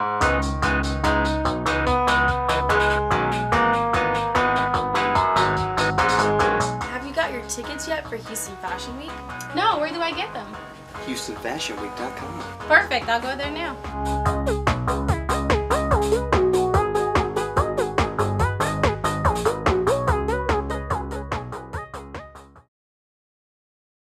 Have you got your tickets yet for Houston Fashion Week? No, where do I get them? HoustonFashionWeek.com. Perfect, I'll go there now.